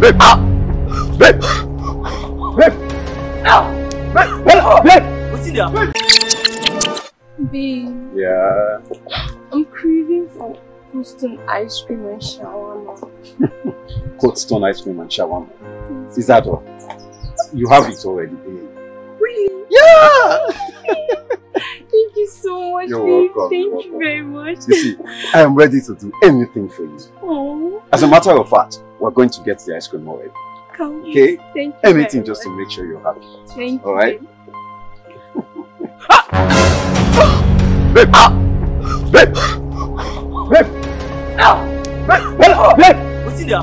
Babe! Ah! Babe! Babe! Ah! Babe! Babe! Babe! What's in there? Babe, Yeah. I'm craving for Houston ice cream and shawarma. Cold stone ice cream and shawarma. Is that all? You have it already, babe. Really? Yeah! Thank you so much, You're babe. welcome, Thank you very much. You see, I am ready to do anything for you. Oh, As a matter of fact, we're going to get the ice cream already. come Okay? Thank you. Anything just to much. make sure you're happy. Thank All you. right? babe. Babe! Ah! Babe! Babe! Ah! Babe! Bella! Babe! What's in there?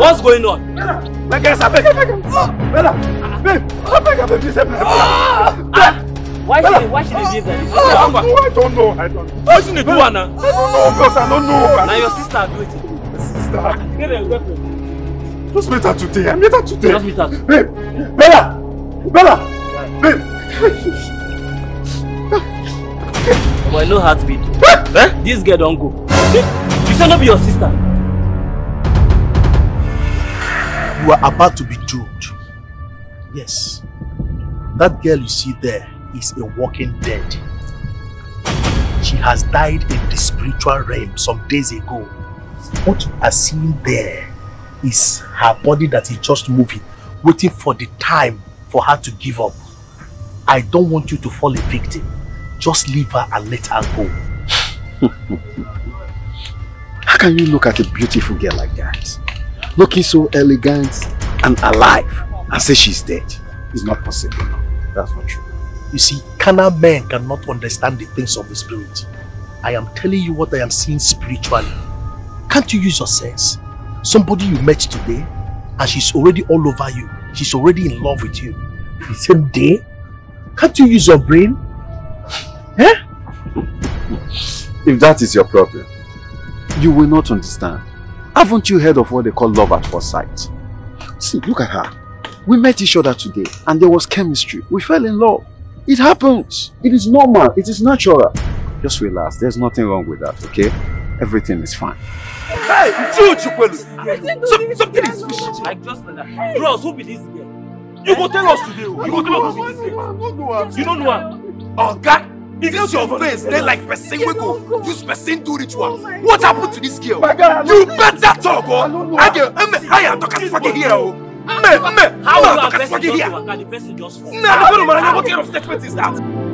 What's going on? My guys, I beg. Bella! Babe! I beg, I beg, please help me. Why Bella! should why should they? I don't know, I don't know, I don't know. What's in the do now? I don't know, because I don't know. Now your sister do it. Sister, Get a weapon. just meet her today. I met her today. Just meet her. Babe! Bella! Bella! Babe! Boy, no heartbeat. eh? This girl don't go. You should not be your sister. You are about to be doomed. Yes. That girl you see there is a walking dead. She has died in the spiritual realm some days ago. What you are seeing there is her body that is just moving, waiting for the time for her to give up. I don't want you to fall a victim. Just leave her and let her go. How can you look at a beautiful girl like that? Looking so elegant and alive and say she's dead? It's not possible. That's not true. You see, carnal men cannot understand the things of the spirit. I am telling you what I am seeing spiritually. Can't you use your sense? Somebody you met today and she's already all over you. She's already in love with you. The same day? Can't you use your brain? Eh? If that is your problem, you will not understand. Haven't you heard of what they call love at first sight? See, look at her. We met each other today and there was chemistry. We fell in love. It happens. It is normal. It is natural. Just relax. There's nothing wrong with that, okay? Everything is fine. Hey, Jude Chukwelu! Something is fishy. I just know that. Bros, who be this girl? You go tell us today. oh. You go tell us who be this girl. You don't know her. Oh God! If this your face, they like person we go use person do ritual. What happened to this girl? You better talk, oh! I get, I'm I am talking fucking here, oh! Me, me, How I'm will a talking person fucking just here. walk and the person just fall? Nah, no, no, man, ah. what kind of statement is that?